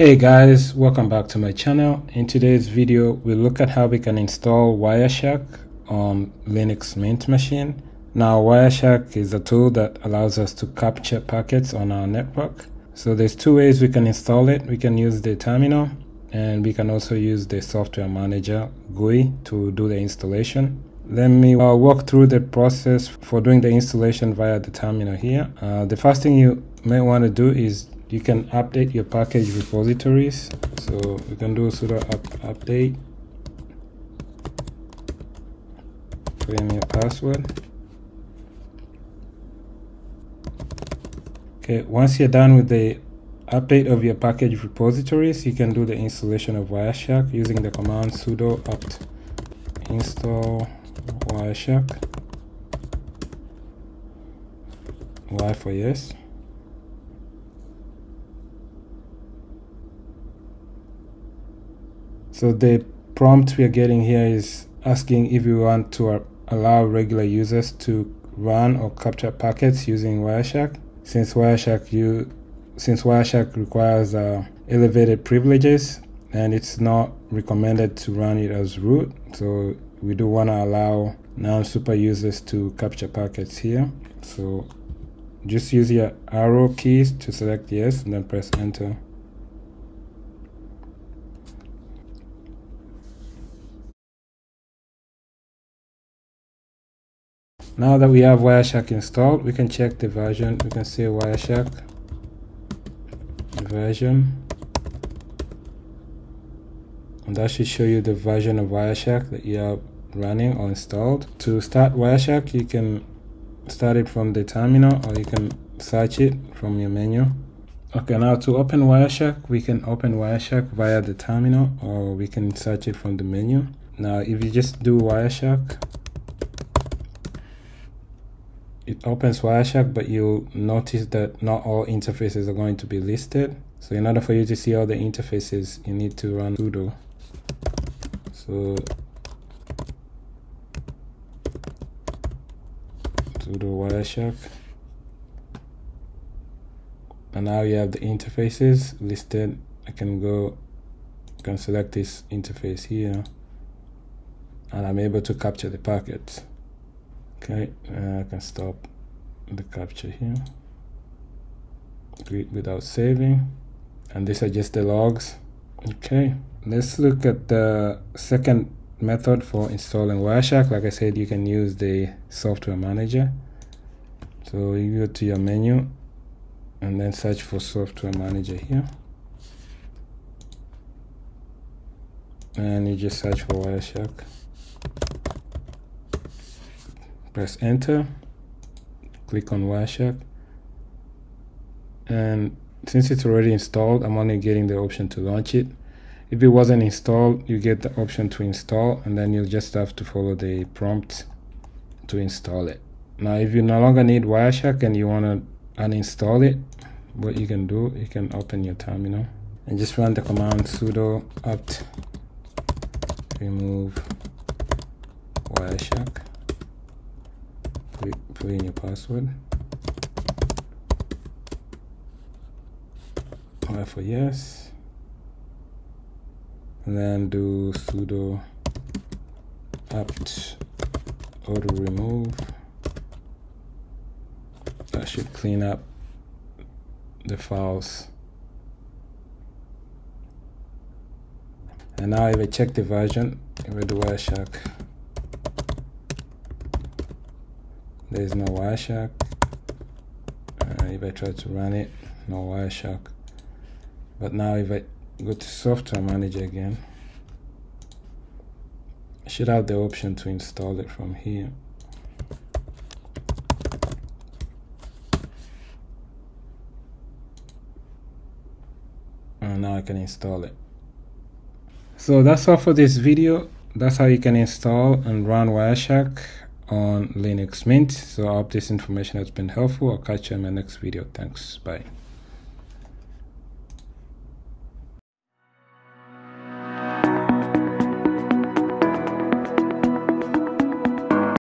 Hey guys, welcome back to my channel. In today's video, we'll look at how we can install Wireshark on Linux Mint machine. Now Wireshark is a tool that allows us to capture packets on our network. So there's two ways we can install it. We can use the terminal and we can also use the software manager GUI to do the installation. Let me uh, walk through the process for doing the installation via the terminal here. Uh, the first thing you may want to do is you can update your package repositories. So you can do sudo apt update. Put in your password. Okay once you're done with the update of your package repositories you can do the installation of wireshark using the command sudo apt install wireshark y for yes So the prompt we are getting here is asking if we want to allow regular users to run or capture packets using Wireshark. Since Wireshark you since Wireshark requires uh, elevated privileges and it's not recommended to run it as root, so we do want to allow non-super users to capture packets here. So just use your arrow keys to select yes and then press enter. Now that we have Wireshark installed, we can check the version. We can say Wireshark version. And that should show you the version of Wireshark that you are running or installed. To start Wireshark, you can start it from the terminal or you can search it from your menu. Okay, now to open Wireshark, we can open Wireshark via the terminal or we can search it from the menu. Now, if you just do Wireshark, it opens Wireshark, but you'll notice that not all interfaces are going to be listed. So in order for you to see all the interfaces, you need to run sudo. So sudo Wireshark. And now you have the interfaces listed. I can go, I can select this interface here. And I'm able to capture the packets. Okay, uh, I can stop the capture here. without saving. And these are just the logs. Okay, let's look at the second method for installing Wireshark. Like I said, you can use the software manager. So you go to your menu and then search for software manager here. And you just search for Wireshark press enter click on Wireshark and since it's already installed I'm only getting the option to launch it if it wasn't installed you get the option to install and then you'll just have to follow the prompt to install it. Now if you no longer need Wireshark and you want to uninstall it what you can do you can open your terminal and just run the command sudo apt remove Wireshark. Put in your password. Y for yes and then do sudo apt auto remove. That should clean up the files. And now if I check the version if I do Wireshark there is no Wireshark. Uh, if I try to run it no Wireshark. But now if I go to software manager again I should have the option to install it from here and now I can install it so that's all for this video that's how you can install and run Wireshark on Linux Mint. So I hope this information has been helpful. I'll catch you in my next video. Thanks. Bye.